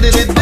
did it.